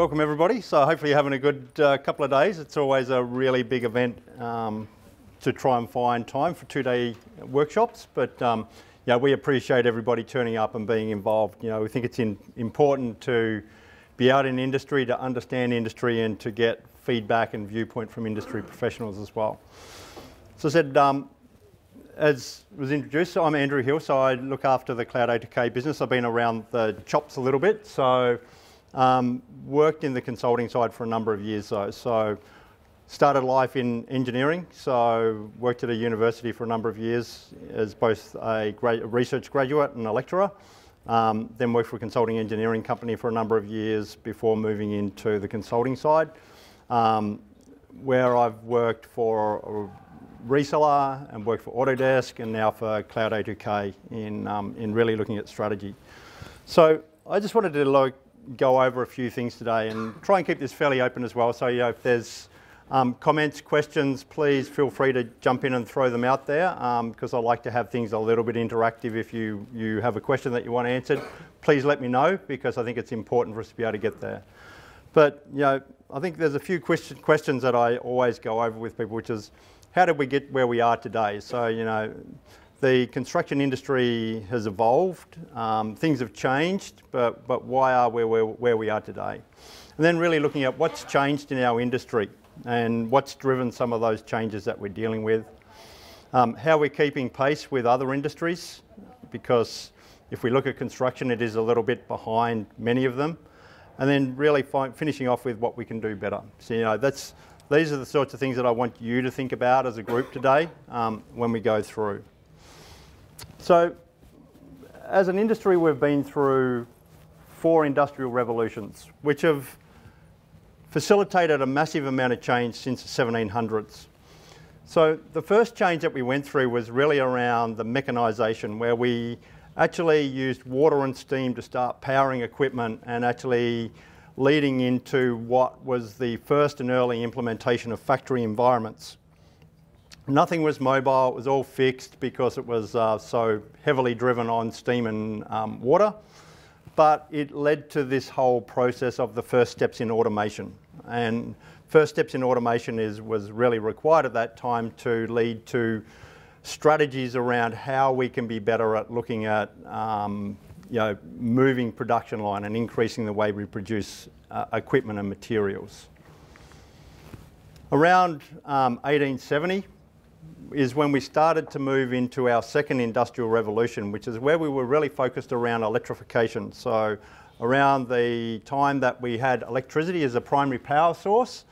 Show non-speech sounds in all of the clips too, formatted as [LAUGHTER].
welcome everybody. So hopefully you're having a good uh, couple of days. It's always a really big event um, to try and find time for two-day workshops. But um, yeah, we appreciate everybody turning up and being involved. You know, we think it's in, important to be out in industry, to understand industry and to get feedback and viewpoint from industry professionals as well. So I said, um, as was introduced, I'm Andrew Hill, so I look after the Cloud A2K business. I've been around the chops a little bit, so um, worked in the consulting side for a number of years though. So started life in engineering, so worked at a university for a number of years as both a, a research graduate and a lecturer. Um, then worked for a consulting engineering company for a number of years before moving into the consulting side, um, where I've worked for reseller and worked for Autodesk and now for Cloud A2K in, um, in really looking at strategy. So I just wanted to look, go over a few things today and try and keep this fairly open as well. So you know, if there's um, comments, questions, please feel free to jump in and throw them out there because um, I like to have things a little bit interactive. If you, you have a question that you want answered, please let me know because I think it's important for us to be able to get there. But you know, I think there's a few question, questions that I always go over with people, which is, how did we get where we are today? So, you know, the construction industry has evolved, um, things have changed, but, but why are we where, we are today? And then really looking at what's changed in our industry and what's driven some of those changes that we're dealing with. Um, how we're keeping pace with other industries, because if we look at construction, it is a little bit behind many of them. And then really finishing off with what we can do better. So, you know, that's, these are the sorts of things that I want you to think about as a group today um, when we go through. So, as an industry, we've been through four industrial revolutions, which have facilitated a massive amount of change since the 1700s. So the first change that we went through was really around the mechanisation, where we actually used water and steam to start powering equipment and actually leading into what was the first and early implementation of factory environments. Nothing was mobile, it was all fixed because it was uh, so heavily driven on steam and um, water. But it led to this whole process of the first steps in automation. And first steps in automation is, was really required at that time to lead to strategies around how we can be better at looking at um, you know, moving production line and increasing the way we produce uh, equipment and materials. Around um, 1870 is when we started to move into our second industrial revolution, which is where we were really focused around electrification. So around the time that we had electricity as a primary power source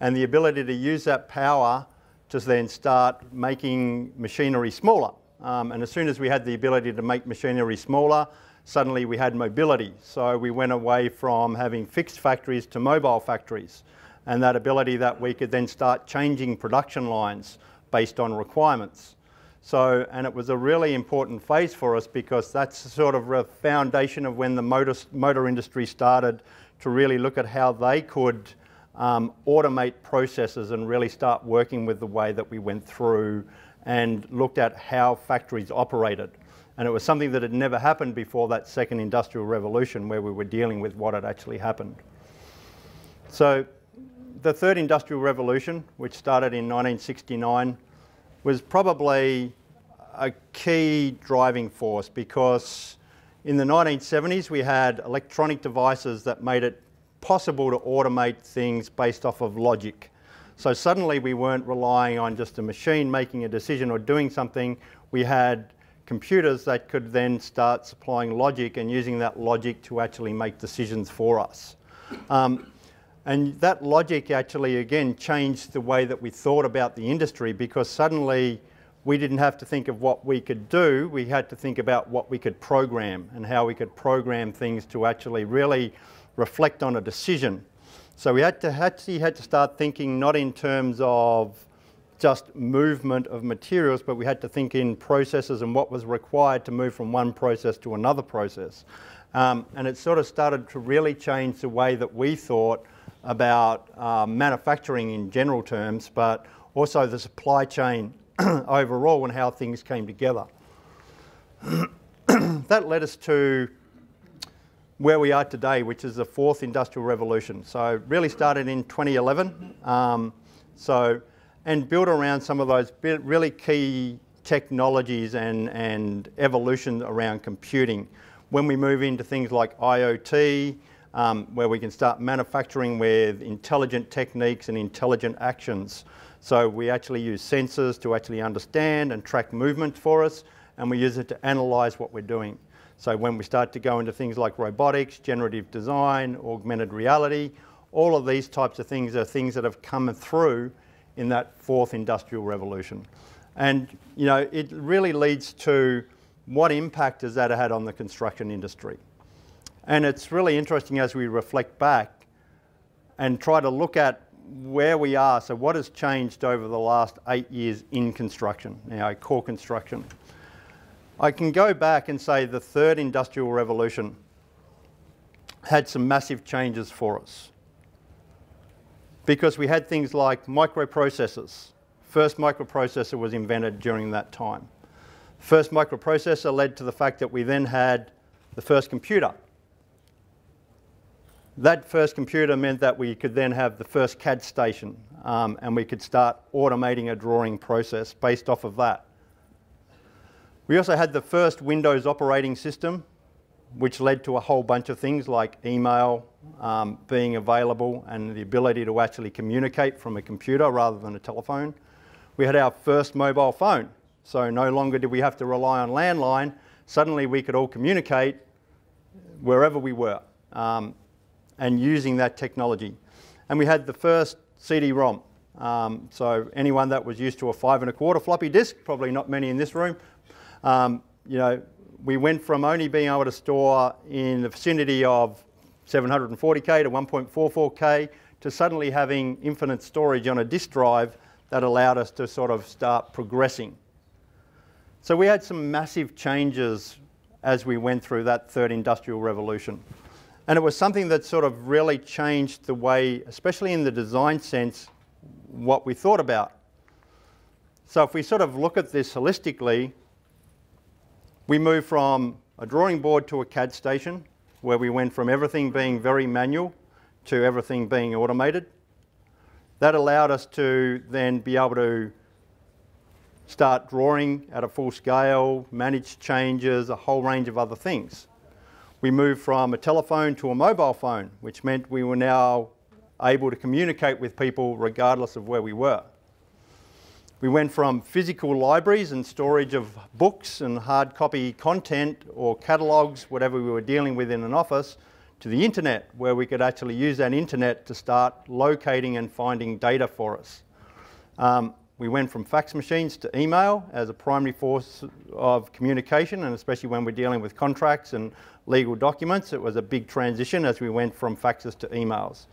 and the ability to use that power to then start making machinery smaller. Um, and as soon as we had the ability to make machinery smaller, suddenly we had mobility. So we went away from having fixed factories to mobile factories and that ability that we could then start changing production lines based on requirements. So, and it was a really important phase for us because that's sort of a foundation of when the motor, motor industry started to really look at how they could um, automate processes and really start working with the way that we went through and looked at how factories operated. And it was something that had never happened before that second industrial revolution where we were dealing with what had actually happened. So the third industrial revolution, which started in 1969, was probably a key driving force because in the 1970s we had electronic devices that made it possible to automate things based off of logic. So suddenly we weren't relying on just a machine making a decision or doing something. We had computers that could then start supplying logic and using that logic to actually make decisions for us. Um, and that logic actually, again, changed the way that we thought about the industry because suddenly we didn't have to think of what we could do, we had to think about what we could program and how we could program things to actually really reflect on a decision. So we had to actually had to start thinking not in terms of just movement of materials, but we had to think in processes and what was required to move from one process to another process. Um, and it sort of started to really change the way that we thought about uh, manufacturing in general terms, but also the supply chain [CLEARS THROAT] overall and how things came together. [CLEARS THROAT] that led us to where we are today, which is the fourth industrial revolution. So really started in 2011. Um, so and built around some of those really key technologies and, and evolution around computing. When we move into things like IoT, um, where we can start manufacturing with intelligent techniques and intelligent actions. So we actually use sensors to actually understand and track movement for us, and we use it to analyze what we're doing. So when we start to go into things like robotics, generative design, augmented reality, all of these types of things are things that have come through in that fourth industrial revolution. And you know, it really leads to what impact has that had on the construction industry? And it's really interesting as we reflect back and try to look at where we are. So what has changed over the last eight years in construction, you know, core construction? I can go back and say the third industrial revolution had some massive changes for us because we had things like microprocessors. First microprocessor was invented during that time. First microprocessor led to the fact that we then had the first computer. That first computer meant that we could then have the first CAD station um, and we could start automating a drawing process based off of that. We also had the first Windows operating system, which led to a whole bunch of things like email um, being available and the ability to actually communicate from a computer rather than a telephone. We had our first mobile phone, so no longer did we have to rely on landline. Suddenly we could all communicate wherever we were um, and using that technology. And we had the first CD-ROM. Um, so anyone that was used to a five and a quarter floppy disk, probably not many in this room, um, you know, we went from only being able to store in the vicinity of 740K to 1.44K to suddenly having infinite storage on a disk drive that allowed us to sort of start progressing. So we had some massive changes as we went through that third industrial revolution. And it was something that sort of really changed the way, especially in the design sense, what we thought about. So if we sort of look at this holistically, we move from a drawing board to a CAD station, where we went from everything being very manual to everything being automated. That allowed us to then be able to start drawing at a full scale, manage changes, a whole range of other things. We moved from a telephone to a mobile phone, which meant we were now able to communicate with people regardless of where we were. We went from physical libraries and storage of books and hard copy content or catalogues, whatever we were dealing with in an office, to the internet, where we could actually use that internet to start locating and finding data for us. Um, we went from fax machines to email as a primary force of communication, and especially when we're dealing with contracts and legal documents, it was a big transition as we went from faxes to emails.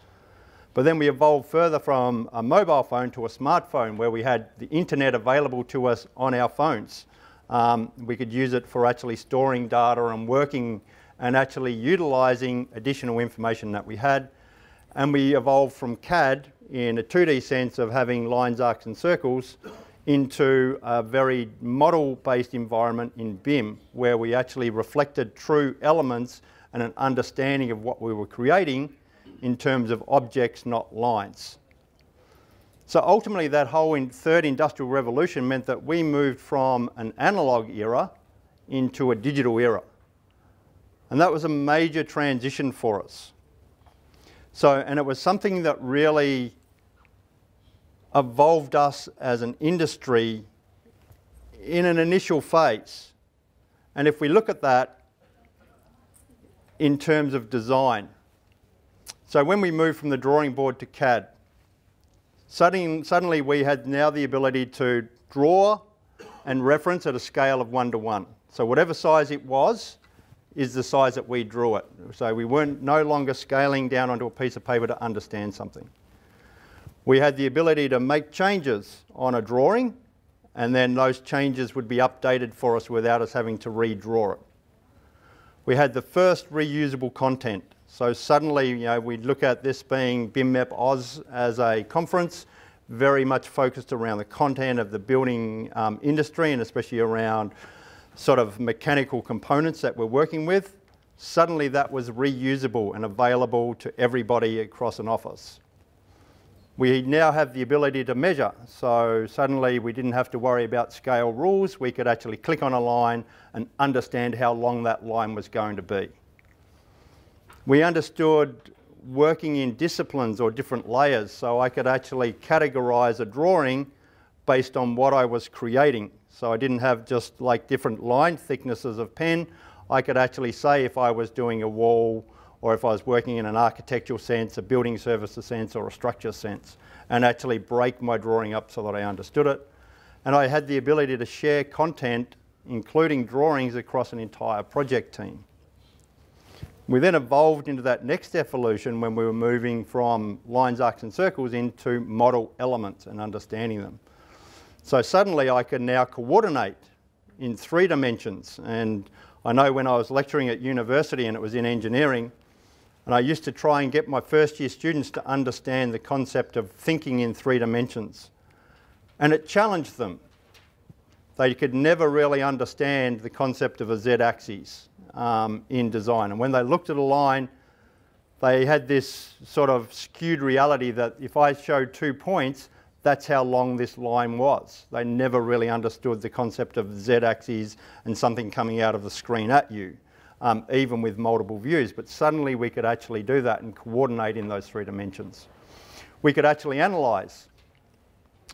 But then we evolved further from a mobile phone to a smartphone where we had the internet available to us on our phones. Um, we could use it for actually storing data and working and actually utilizing additional information that we had. And we evolved from CAD in a 2D sense of having lines, arcs and circles into a very model-based environment in BIM where we actually reflected true elements and an understanding of what we were creating in terms of objects, not lines. So ultimately, that whole in third industrial revolution meant that we moved from an analog era into a digital era. And that was a major transition for us. So, and it was something that really evolved us as an industry in an initial phase. And if we look at that in terms of design, so when we moved from the drawing board to CAD, suddenly, suddenly we had now the ability to draw and reference at a scale of one to one. So whatever size it was is the size that we drew it. So we weren't no longer scaling down onto a piece of paper to understand something. We had the ability to make changes on a drawing and then those changes would be updated for us without us having to redraw it. We had the first reusable content. So suddenly, you know, we look at this being BIMMEPAUS as a conference, very much focused around the content of the building um, industry and especially around sort of mechanical components that we're working with. suddenly that was reusable and available to everybody across an office. We now have the ability to measure, so suddenly we didn't have to worry about scale rules. We could actually click on a line and understand how long that line was going to be. We understood working in disciplines or different layers, so I could actually categorize a drawing based on what I was creating. So I didn't have just like different line thicknesses of pen. I could actually say if I was doing a wall or if I was working in an architectural sense, a building services sense, or a structure sense, and actually break my drawing up so that I understood it. And I had the ability to share content, including drawings, across an entire project team. We then evolved into that next evolution when we were moving from lines, arcs, and circles into model elements and understanding them. So suddenly I can now coordinate in three dimensions. And I know when I was lecturing at university and it was in engineering, and I used to try and get my first year students to understand the concept of thinking in three dimensions. And it challenged them. They could never really understand the concept of a z-axis um, in design. And when they looked at a line, they had this sort of skewed reality that if I showed two points, that's how long this line was. They never really understood the concept of z-axis and something coming out of the screen at you um, even with multiple views. But suddenly we could actually do that and coordinate in those three dimensions. We could actually analyze.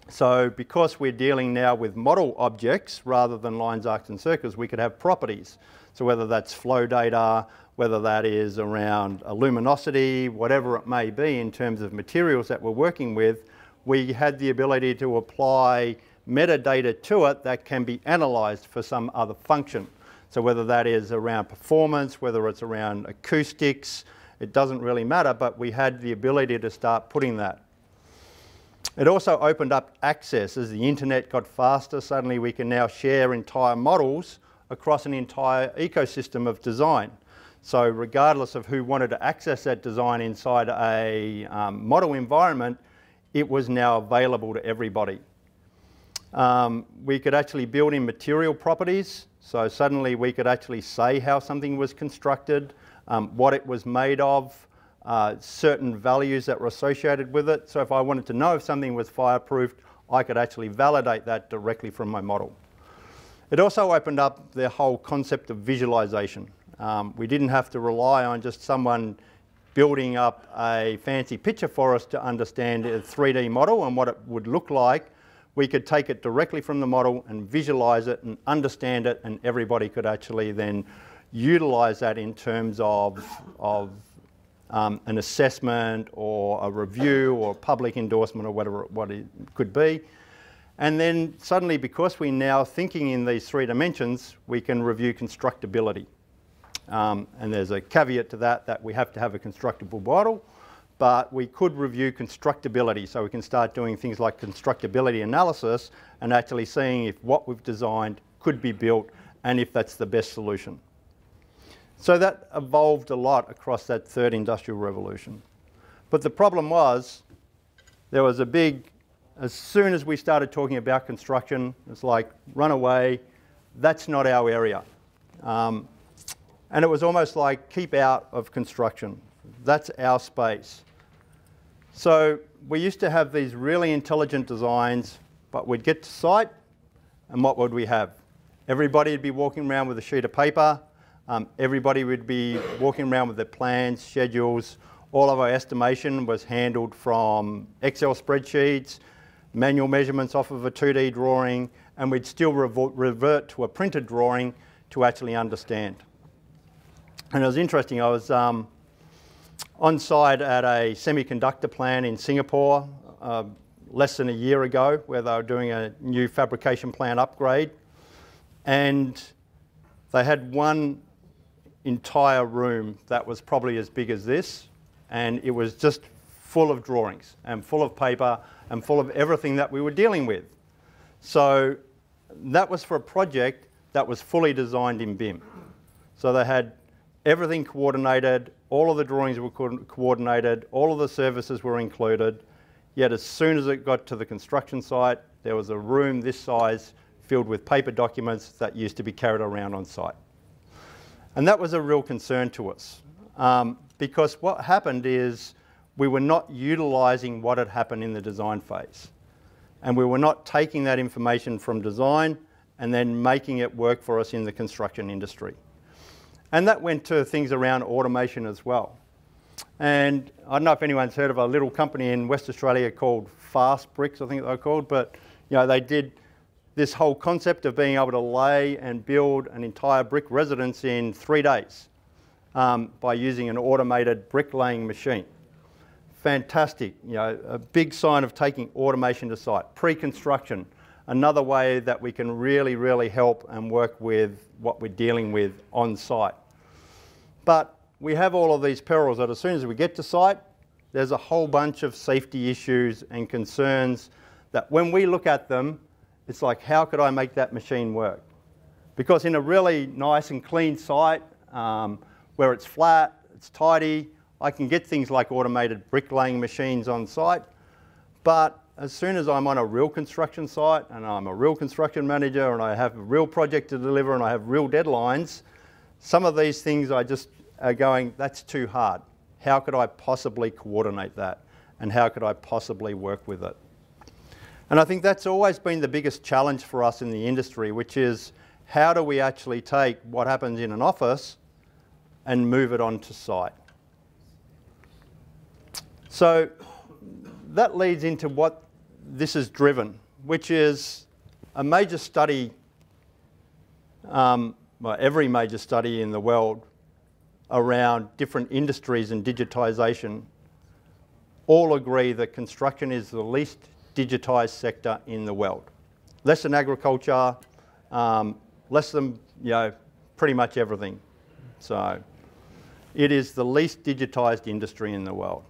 So because we're dealing now with model objects rather than lines, arcs and circles, we could have properties. So whether that's flow data, whether that is around luminosity, whatever it may be in terms of materials that we're working with, we had the ability to apply metadata to it that can be analysed for some other function. So whether that is around performance, whether it's around acoustics, it doesn't really matter, but we had the ability to start putting that. It also opened up access as the internet got faster. Suddenly we can now share entire models across an entire ecosystem of design. So regardless of who wanted to access that design inside a um, model environment, it was now available to everybody. Um, we could actually build in material properties. So suddenly we could actually say how something was constructed, um, what it was made of, uh, certain values that were associated with it. So if I wanted to know if something was fireproofed, I could actually validate that directly from my model. It also opened up the whole concept of visualization. Um, we didn't have to rely on just someone building up a fancy picture for us to understand a 3D model and what it would look like we could take it directly from the model and visualize it and understand it and everybody could actually then utilize that in terms of, of um, an assessment or a review or public endorsement or whatever what it could be. And then suddenly, because we're now thinking in these three dimensions, we can review constructability. Um, and there's a caveat to that, that we have to have a constructible model but we could review constructability. So we can start doing things like constructability analysis and actually seeing if what we've designed could be built and if that's the best solution. So that evolved a lot across that third industrial revolution. But the problem was there was a big, as soon as we started talking about construction, it's like, run away, that's not our area. Um, and it was almost like keep out of construction. That's our space. So we used to have these really intelligent designs, but we'd get to site, and what would we have? Everybody would be walking around with a sheet of paper. Um, everybody would be walking around with their plans, schedules. All of our estimation was handled from Excel spreadsheets, manual measurements off of a 2D drawing, and we'd still revert to a printed drawing to actually understand. And it was interesting, I was um, on site at a semiconductor plant in Singapore uh, less than a year ago where they were doing a new fabrication plant upgrade. And they had one entire room that was probably as big as this. And it was just full of drawings and full of paper and full of everything that we were dealing with. So that was for a project that was fully designed in BIM. So they had everything coordinated, all of the drawings were co coordinated, all of the services were included, yet as soon as it got to the construction site, there was a room this size filled with paper documents that used to be carried around on site. And that was a real concern to us um, because what happened is we were not utilising what had happened in the design phase. And we were not taking that information from design and then making it work for us in the construction industry. And that went to things around automation as well. And I don't know if anyone's heard of a little company in West Australia called Fast Bricks, I think they're called, but you know, they did this whole concept of being able to lay and build an entire brick residence in three days um, by using an automated bricklaying machine. Fantastic, you know, a big sign of taking automation to site. Pre-construction, another way that we can really, really help and work with what we're dealing with on site. But we have all of these perils that as soon as we get to site, there's a whole bunch of safety issues and concerns that when we look at them, it's like, how could I make that machine work? Because in a really nice and clean site, um, where it's flat, it's tidy, I can get things like automated bricklaying machines on site. But as soon as I'm on a real construction site and I'm a real construction manager and I have a real project to deliver and I have real deadlines, some of these things I just are going, that's too hard. How could I possibly coordinate that? And how could I possibly work with it? And I think that's always been the biggest challenge for us in the industry, which is how do we actually take what happens in an office and move it onto site? So that leads into what this is driven, which is a major study, um, every major study in the world around different industries and digitisation all agree that construction is the least digitised sector in the world. Less than agriculture, um, less than, you know, pretty much everything. So it is the least digitised industry in the world.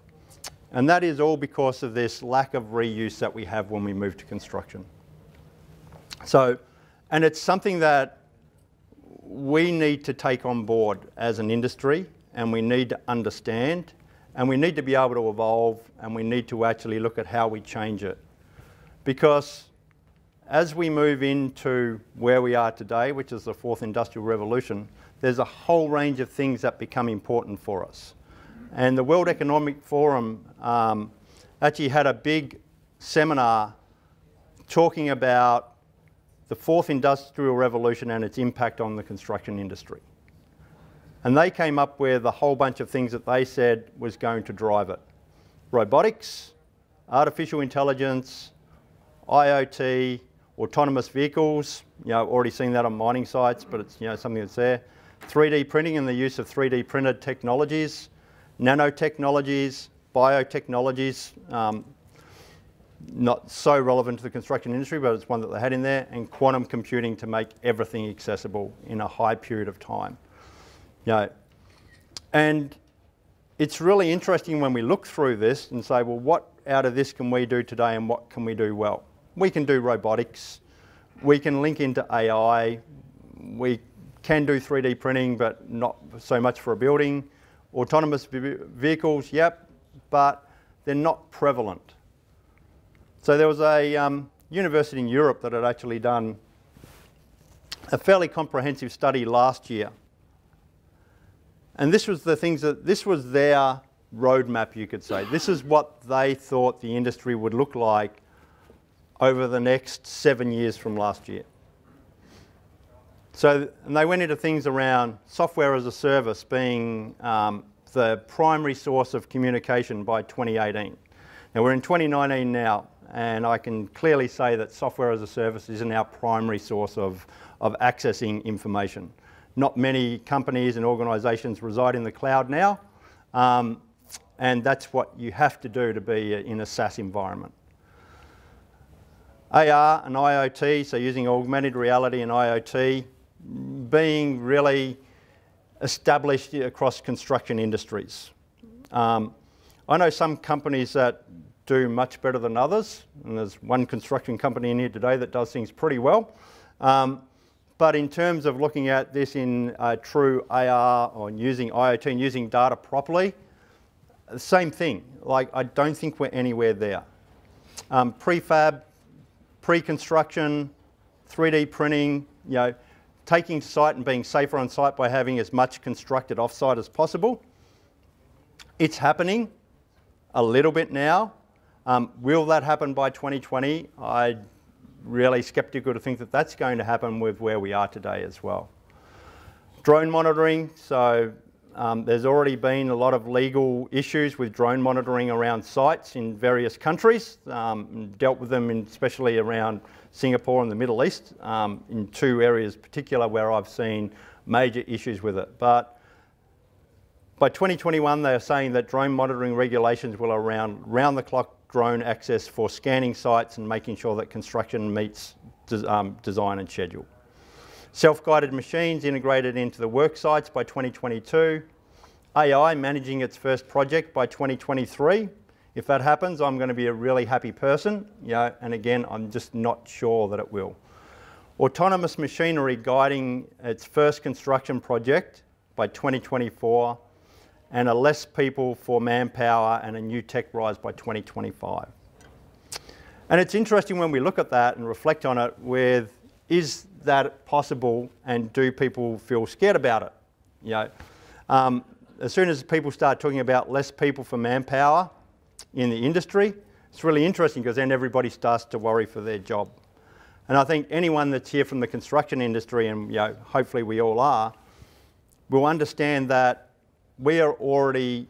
And that is all because of this lack of reuse that we have when we move to construction. So, and it's something that we need to take on board as an industry and we need to understand and we need to be able to evolve and we need to actually look at how we change it. Because as we move into where we are today, which is the fourth industrial revolution, there's a whole range of things that become important for us. And the World Economic Forum um, actually had a big seminar talking about the fourth industrial revolution and its impact on the construction industry. And they came up with a whole bunch of things that they said was going to drive it. Robotics, artificial intelligence, IoT, autonomous vehicles, you know, already seen that on mining sites, but it's you know, something that's there. 3D printing and the use of 3D printed technologies, nanotechnologies, biotechnologies, um, not so relevant to the construction industry, but it's one that they had in there, and quantum computing to make everything accessible in a high period of time. You know, and it's really interesting when we look through this and say, well, what out of this can we do today and what can we do well? We can do robotics, we can link into AI, we can do 3D printing, but not so much for a building. Autonomous vehicles, yep, but they're not prevalent. So there was a um, university in Europe that had actually done a fairly comprehensive study last year. And this was the things that, this was their roadmap, you could say. This is what they thought the industry would look like over the next seven years from last year. So, and they went into things around software as a service being um, the primary source of communication by 2018. Now we're in 2019 now, and I can clearly say that software as a service is our primary source of, of accessing information. Not many companies and organisations reside in the cloud now, um, and that's what you have to do to be in a SaaS environment. AR and IoT, so using augmented reality and IoT, being really established across construction industries. Um, I know some companies that do much better than others, and there's one construction company in here today that does things pretty well. Um, but in terms of looking at this in uh, true AR or using IoT and using data properly, the same thing. Like, I don't think we're anywhere there. Um, prefab, pre-construction, 3D printing, you know, taking site and being safer on site by having as much constructed off-site as possible. It's happening a little bit now. Um, will that happen by 2020? I'm really sceptical to think that that's going to happen with where we are today as well. Drone monitoring, so um, there's already been a lot of legal issues with drone monitoring around sites in various countries, um, dealt with them in, especially around Singapore and the Middle East, um, in two areas particular where I've seen major issues with it. But by 2021, they are saying that drone monitoring regulations will around round-the-clock drone access for scanning sites and making sure that construction meets des um, design and schedule. Self-guided machines integrated into the work sites by 2022. AI managing its first project by 2023. If that happens, I'm going to be a really happy person. Yeah, and again, I'm just not sure that it will. Autonomous machinery guiding its first construction project by 2024 and a less people for manpower and a new tech rise by 2025. And it's interesting when we look at that and reflect on it with, is that possible and do people feel scared about it? You know, um, as soon as people start talking about less people for manpower in the industry, it's really interesting because then everybody starts to worry for their job. And I think anyone that's here from the construction industry, and you know, hopefully we all are, will understand that we are already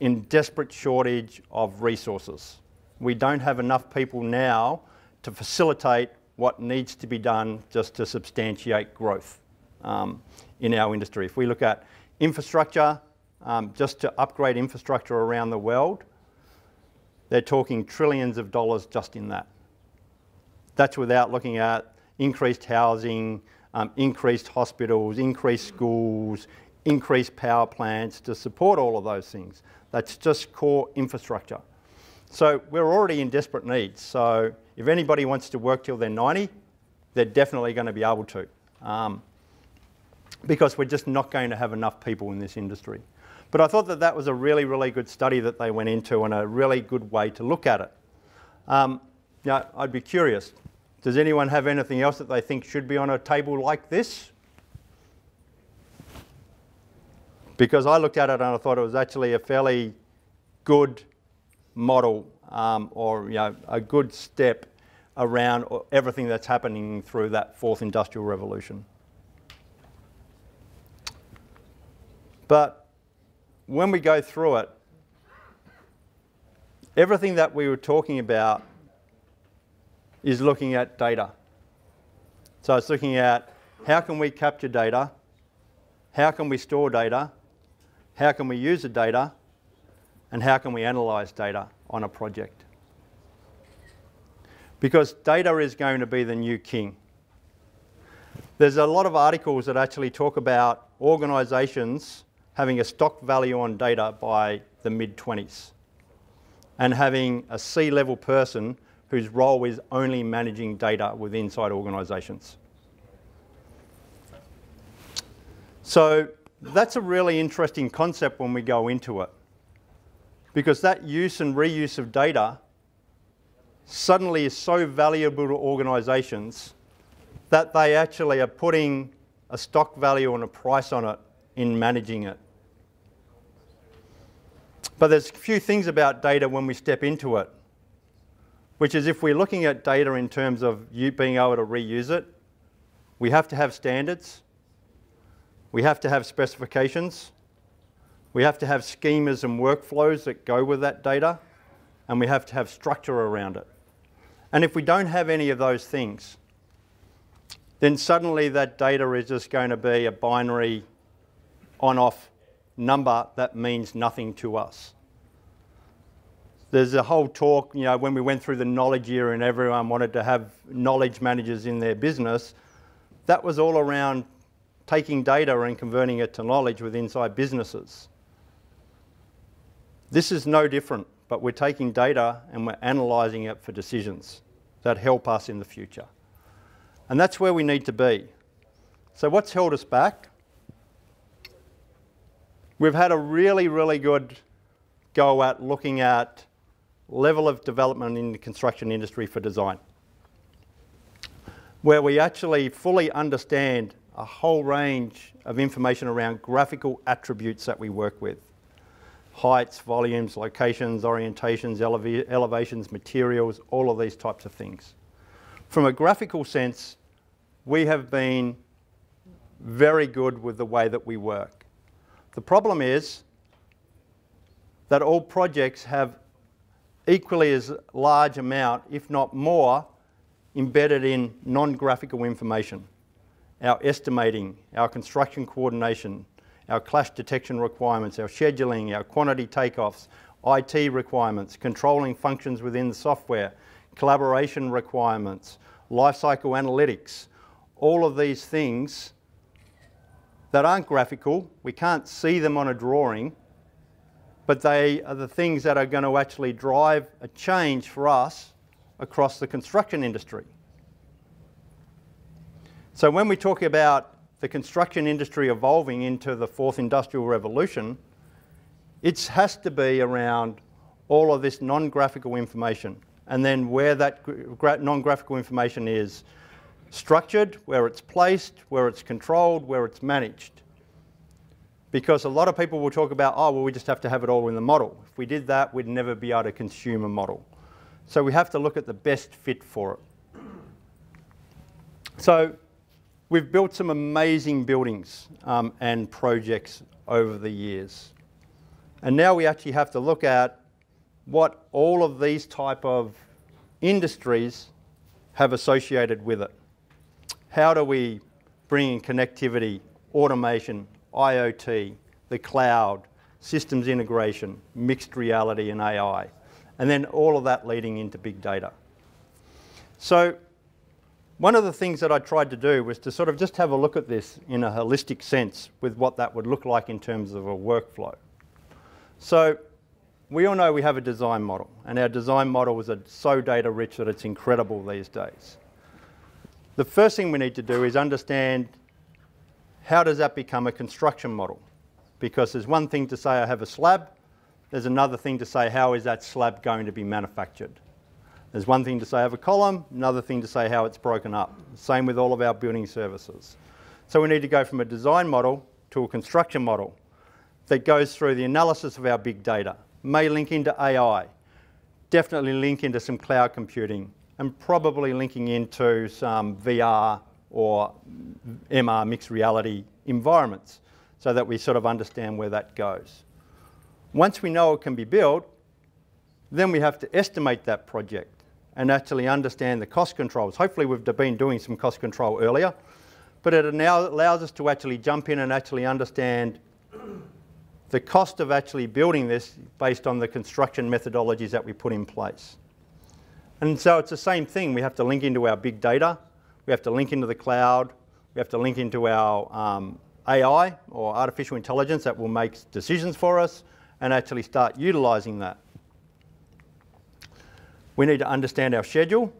in desperate shortage of resources. We don't have enough people now to facilitate what needs to be done just to substantiate growth um, in our industry. If we look at infrastructure, um, just to upgrade infrastructure around the world, they're talking trillions of dollars just in that. That's without looking at increased housing, um, increased hospitals, increased schools, increased power plants to support all of those things. That's just core infrastructure. So we're already in desperate need. So if anybody wants to work till they're 90, they're definitely going to be able to. Um, because we're just not going to have enough people in this industry. But I thought that that was a really, really good study that they went into and a really good way to look at it. Um, I'd be curious, does anyone have anything else that they think should be on a table like this? Because I looked at it and I thought it was actually a fairly good model um, or you know, a good step around everything that's happening through that fourth industrial revolution. But when we go through it, everything that we were talking about is looking at data. So it's looking at how can we capture data, how can we store data, how can we use the data, and how can we analyse data on a project. Because data is going to be the new king. There's a lot of articles that actually talk about organisations having a stock value on data by the mid-20s and having a C-level person whose role is only managing data with inside organisations. So that's a really interesting concept when we go into it because that use and reuse of data suddenly is so valuable to organisations that they actually are putting a stock value and a price on it in managing it. But there's a few things about data when we step into it, which is if we're looking at data in terms of you being able to reuse it, we have to have standards, we have to have specifications, we have to have schemas and workflows that go with that data, and we have to have structure around it. And if we don't have any of those things, then suddenly that data is just going to be a binary on-off number that means nothing to us. There's a whole talk, you know, when we went through the knowledge era and everyone wanted to have knowledge managers in their business, that was all around taking data and converting it to knowledge with inside businesses. This is no different, but we're taking data and we're analysing it for decisions that help us in the future. And that's where we need to be. So what's held us back? We've had a really, really good go at looking at level of development in the construction industry for design, where we actually fully understand a whole range of information around graphical attributes that we work with. Heights, volumes, locations, orientations, eleva elevations, materials, all of these types of things. From a graphical sense, we have been very good with the way that we work. The problem is that all projects have equally as large amount, if not more, embedded in non-graphical information. Our estimating, our construction coordination, our clash detection requirements, our scheduling, our quantity takeoffs, IT requirements, controlling functions within the software, collaboration requirements, lifecycle analytics, all of these things that aren't graphical, we can't see them on a drawing, but they are the things that are going to actually drive a change for us across the construction industry. So when we talk about the construction industry evolving into the fourth industrial revolution, it has to be around all of this non-graphical information and then where that non-graphical information is structured, where it's placed, where it's controlled, where it's managed. Because a lot of people will talk about, oh, well, we just have to have it all in the model. If we did that, we'd never be able to consume a model. So we have to look at the best fit for it. So we've built some amazing buildings um, and projects over the years. And now we actually have to look at what all of these type of industries have associated with it. How do we bring in connectivity, automation, IoT, the cloud, systems integration, mixed reality and AI, and then all of that leading into big data. So one of the things that I tried to do was to sort of just have a look at this in a holistic sense with what that would look like in terms of a workflow. So we all know we have a design model, and our design model is so data rich that it's incredible these days. The first thing we need to do is understand how does that become a construction model? Because there's one thing to say I have a slab, there's another thing to say how is that slab going to be manufactured? There's one thing to say have a column, another thing to say how it's broken up. Same with all of our building services. So we need to go from a design model to a construction model that goes through the analysis of our big data, may link into AI, definitely link into some cloud computing, and probably linking into some VR or MR mixed reality environments so that we sort of understand where that goes. Once we know it can be built, then we have to estimate that project and actually understand the cost controls. Hopefully we've been doing some cost control earlier, but it now allows us to actually jump in and actually understand the cost of actually building this based on the construction methodologies that we put in place. And so it's the same thing. We have to link into our big data. We have to link into the cloud. We have to link into our um, AI or artificial intelligence that will make decisions for us and actually start utilising that. We need to understand our schedule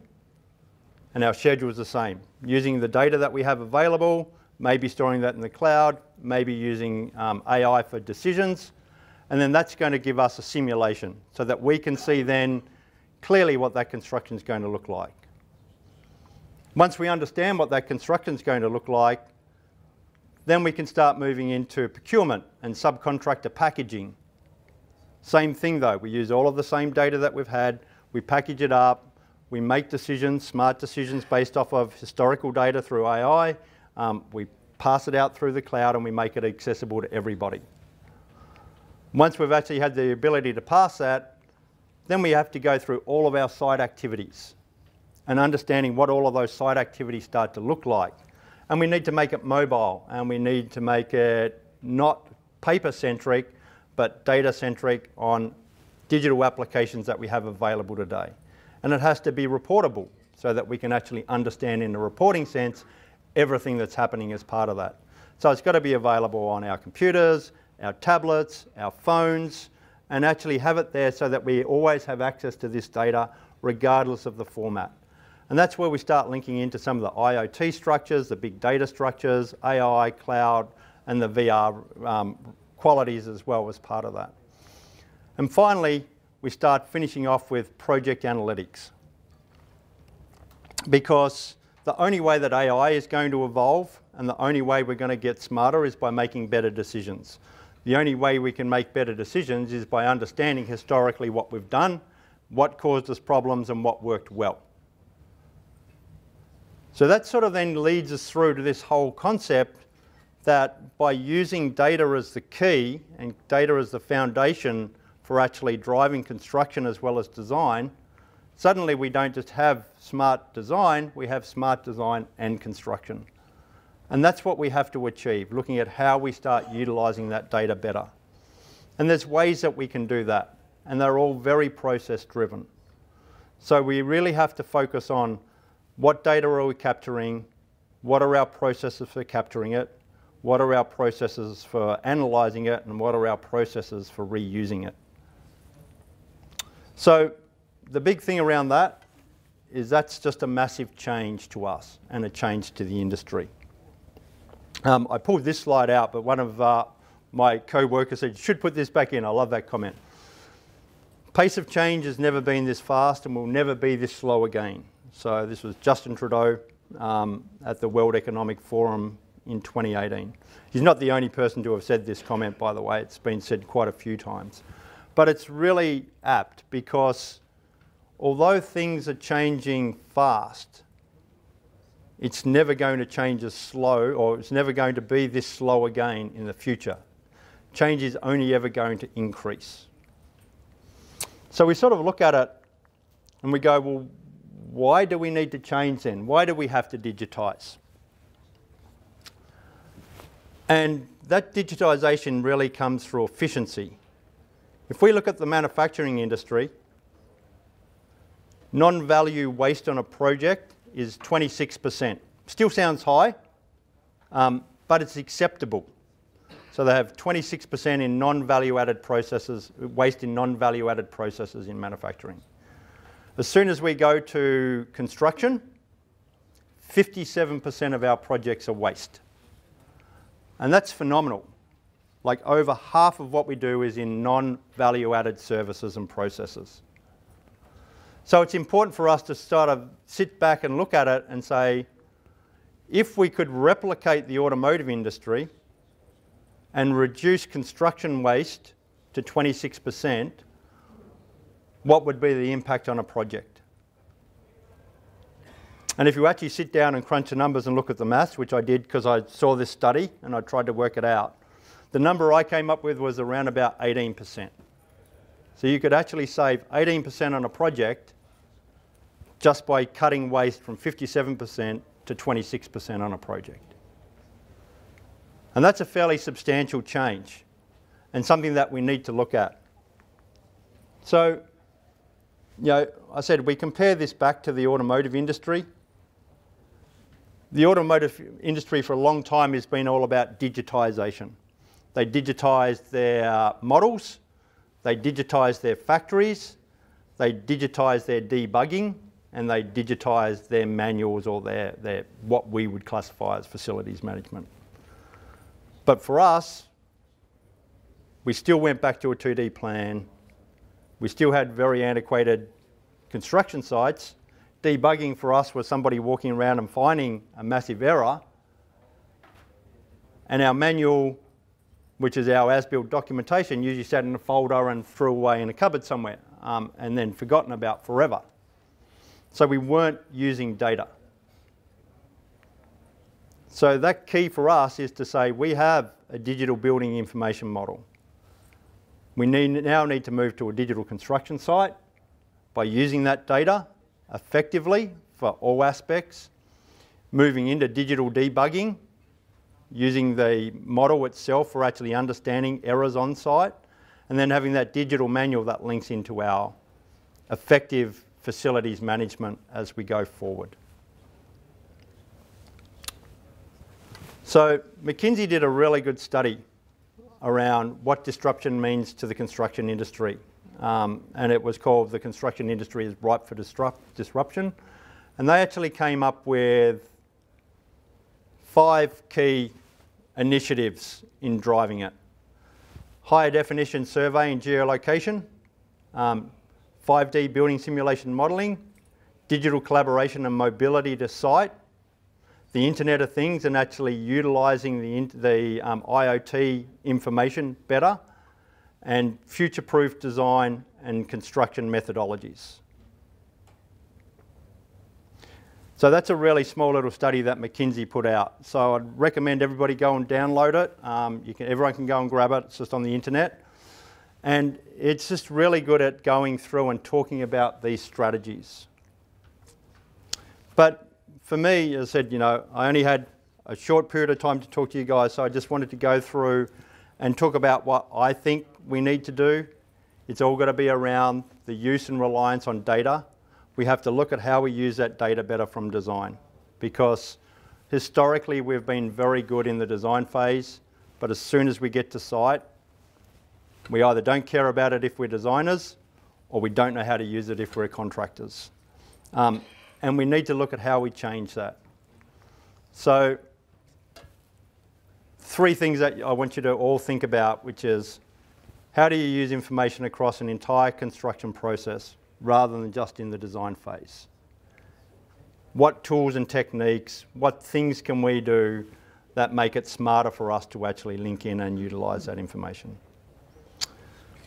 and our schedule is the same. Using the data that we have available, maybe storing that in the cloud, maybe using um, AI for decisions, and then that's going to give us a simulation so that we can see then clearly what that construction is going to look like. Once we understand what that construction is going to look like, then we can start moving into procurement and subcontractor packaging. Same thing though, we use all of the same data that we've had, we package it up, we make decisions, smart decisions based off of historical data through AI, um, we pass it out through the cloud and we make it accessible to everybody. Once we've actually had the ability to pass that, then we have to go through all of our site activities and understanding what all of those site activities start to look like. And we need to make it mobile and we need to make it not paper-centric, but data-centric on digital applications that we have available today. And it has to be reportable so that we can actually understand in a reporting sense everything that's happening as part of that. So it's got to be available on our computers, our tablets, our phones, and actually have it there so that we always have access to this data regardless of the format. And that's where we start linking into some of the IoT structures, the big data structures, AI, cloud, and the VR um, qualities as well as part of that. And finally, we start finishing off with project analytics. Because the only way that AI is going to evolve and the only way we're going to get smarter is by making better decisions. The only way we can make better decisions is by understanding historically what we've done, what caused us problems and what worked well. So that sort of then leads us through to this whole concept that by using data as the key and data as the foundation for actually driving construction as well as design, suddenly we don't just have smart design, we have smart design and construction. And that's what we have to achieve, looking at how we start utilising that data better. And there's ways that we can do that, and they're all very process driven. So we really have to focus on what data are we capturing, what are our processes for capturing it, what are our processes for analysing it, and what are our processes for reusing it. So the big thing around that is that's just a massive change to us and a change to the industry. Um, I pulled this slide out, but one of uh, my co-workers said, you should put this back in. I love that comment. Pace of change has never been this fast and will never be this slow again. So this was Justin Trudeau um, at the World Economic Forum in 2018. He's not the only person to have said this comment, by the way. It's been said quite a few times. But it's really apt because although things are changing fast, it's never going to change as slow or it's never going to be this slow again in the future. Change is only ever going to increase. So we sort of look at it and we go, well, why do we need to change then? Why do we have to digitise? And that digitisation really comes through efficiency. If we look at the manufacturing industry, non-value waste on a project is 26%. Still sounds high, um, but it's acceptable. So they have 26% in non-value added processes, waste in non-value added processes in manufacturing. As soon as we go to construction, 57% of our projects are waste. And that's phenomenal. Like over half of what we do is in non-value added services and processes. So it's important for us to sort of sit back and look at it and say, if we could replicate the automotive industry and reduce construction waste to 26%, what would be the impact on a project? And if you actually sit down and crunch the numbers and look at the maths, which I did because I saw this study and I tried to work it out, the number I came up with was around about 18%. So you could actually save 18% on a project just by cutting waste from 57% to 26% on a project. And that's a fairly substantial change and something that we need to look at. So, you know, I said we compare this back to the automotive industry. The automotive industry for a long time has been all about digitisation. They digitised their uh, models, they digitised their factories, they digitised their debugging, and they digitised their manuals or their, their what we would classify as facilities management. But for us, we still went back to a 2D plan. We still had very antiquated construction sites. Debugging for us was somebody walking around and finding a massive error. And our manual which is our as-built documentation, usually sat in a folder and threw away in a cupboard somewhere um, and then forgotten about forever. So we weren't using data. So that key for us is to say we have a digital building information model. We need, now need to move to a digital construction site by using that data effectively for all aspects, moving into digital debugging using the model itself for actually understanding errors on site, and then having that digital manual that links into our effective facilities management as we go forward. So McKinsey did a really good study around what disruption means to the construction industry. Um, and it was called The Construction Industry is Ripe for Disrupt Disruption. And they actually came up with five key initiatives in driving it. Higher definition survey and geolocation, um, 5D building simulation modelling, digital collaboration and mobility to site the Internet of Things and actually utilising the, the um, IoT information better, and future-proof design and construction methodologies. So that's a really small little study that McKinsey put out. So I'd recommend everybody go and download it. Um, you can, everyone can go and grab it. It's just on the internet. And it's just really good at going through and talking about these strategies. But for me, as I said, you know, I only had a short period of time to talk to you guys, so I just wanted to go through and talk about what I think we need to do. It's all got to be around the use and reliance on data we have to look at how we use that data better from design because historically we've been very good in the design phase, but as soon as we get to site, we either don't care about it if we're designers or we don't know how to use it if we're contractors. Um, and we need to look at how we change that. So three things that I want you to all think about, which is how do you use information across an entire construction process? Rather than just in the design phase. What tools and techniques, what things can we do that make it smarter for us to actually link in and utilise that information?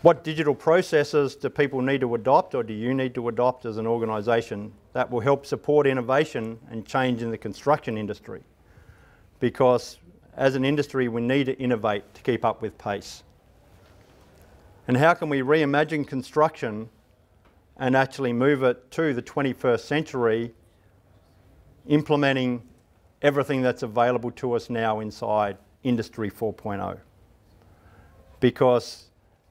What digital processes do people need to adopt or do you need to adopt as an organisation that will help support innovation and change in the construction industry? Because as an industry, we need to innovate to keep up with pace. And how can we reimagine construction and actually move it to the 21st century, implementing everything that's available to us now inside Industry 4.0. Because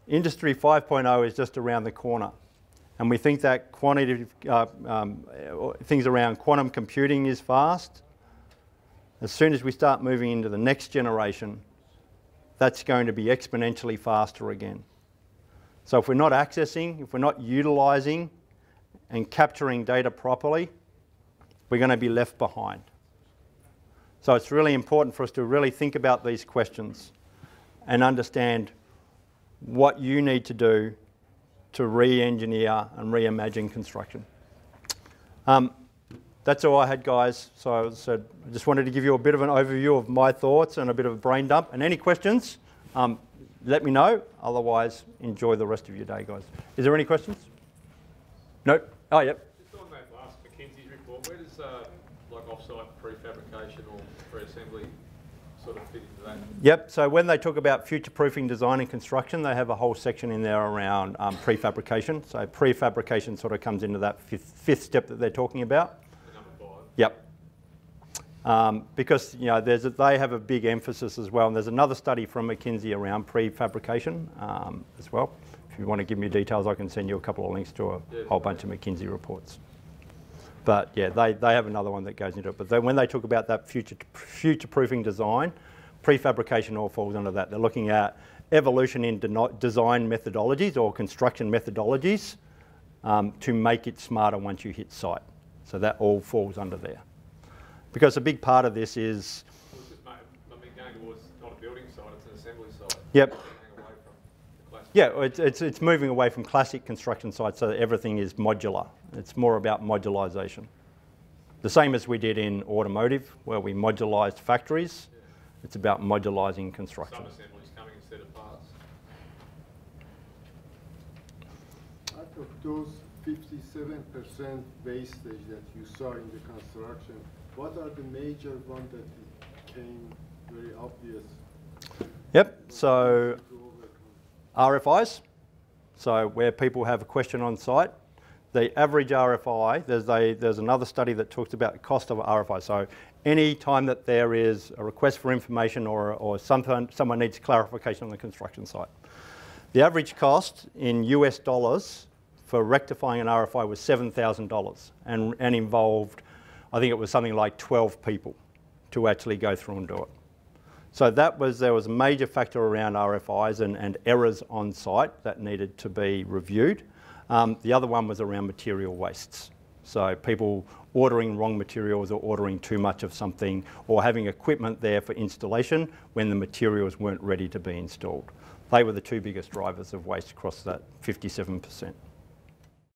Industry 5.0 is just around the corner. And we think that quantitative uh, um, things around quantum computing is fast. As soon as we start moving into the next generation, that's going to be exponentially faster again. So if we're not accessing, if we're not utilizing and capturing data properly, we're going to be left behind. So it's really important for us to really think about these questions and understand what you need to do to re-engineer and reimagine construction. Um, that's all I had, guys. So I, said, I just wanted to give you a bit of an overview of my thoughts and a bit of a brain dump. And any questions? Um, let me know. Otherwise, enjoy the rest of your day, guys. Is there any questions? Nope. Oh, yep. Just on that last McKinsey report, where does uh, like offsite prefabrication or pre-assembly sort of fit into that? Yep. So when they talk about future-proofing design and construction, they have a whole section in there around um, prefabrication. So prefabrication sort of comes into that fifth, fifth step that they're talking about. number five. Yep. Um, because you know a, they have a big emphasis as well. And there's another study from McKinsey around prefabrication um, as well. If you want to give me details, I can send you a couple of links to a yeah, whole bunch of McKinsey reports. But yeah, they, they have another one that goes into it. But then when they talk about that future future proofing design, prefabrication all falls under that. They're looking at evolution in design methodologies or construction methodologies um, to make it smarter once you hit site. So that all falls under there. Because a big part of this is. I mean, going towards not a building site, it's an assembly site. Yep. Yeah, it's, it's, it's moving away from classic construction sites so that everything is modular. It's more about modularisation. The same as we did in automotive, where we modularised factories. Yeah. It's about modularising construction. Some assemblies coming instead of parts. Out of those 57% wastage that you saw in the construction, what are the major ones that became very obvious? Yep, so RFIs, so where people have a question on site. The average RFI, there's, a, there's another study that talks about the cost of RFI. So any time that there is a request for information or, or something, someone needs clarification on the construction site. The average cost in US dollars for rectifying an RFI was $7,000 and, and involved I think it was something like 12 people to actually go through and do it. So that was, there was a major factor around RFIs and, and errors on site that needed to be reviewed. Um, the other one was around material wastes. So people ordering wrong materials or ordering too much of something or having equipment there for installation when the materials weren't ready to be installed. They were the two biggest drivers of waste across that 57%.